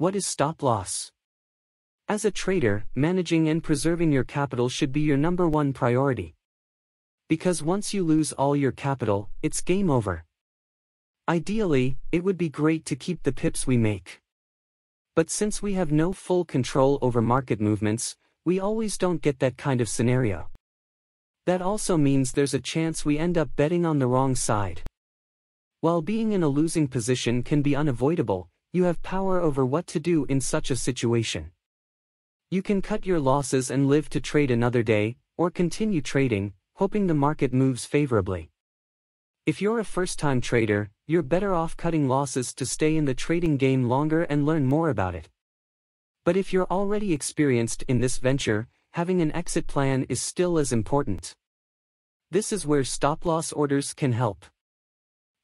What is stop loss? As a trader, managing and preserving your capital should be your number one priority. Because once you lose all your capital, it's game over. Ideally, it would be great to keep the pips we make. But since we have no full control over market movements, we always don't get that kind of scenario. That also means there's a chance we end up betting on the wrong side. While being in a losing position can be unavoidable, you have power over what to do in such a situation. You can cut your losses and live to trade another day, or continue trading, hoping the market moves favorably. If you're a first-time trader, you're better off cutting losses to stay in the trading game longer and learn more about it. But if you're already experienced in this venture, having an exit plan is still as important. This is where stop-loss orders can help.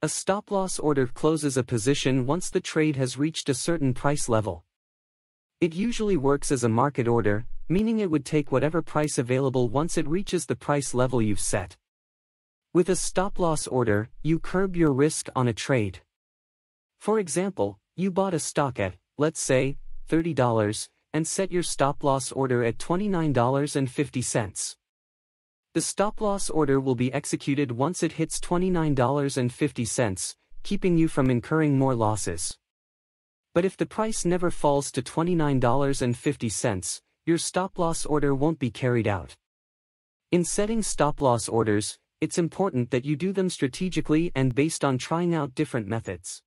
A stop-loss order closes a position once the trade has reached a certain price level. It usually works as a market order, meaning it would take whatever price available once it reaches the price level you've set. With a stop-loss order, you curb your risk on a trade. For example, you bought a stock at, let's say, $30, and set your stop-loss order at $29.50. The stop-loss order will be executed once it hits $29.50, keeping you from incurring more losses. But if the price never falls to $29.50, your stop-loss order won't be carried out. In setting stop-loss orders, it's important that you do them strategically and based on trying out different methods.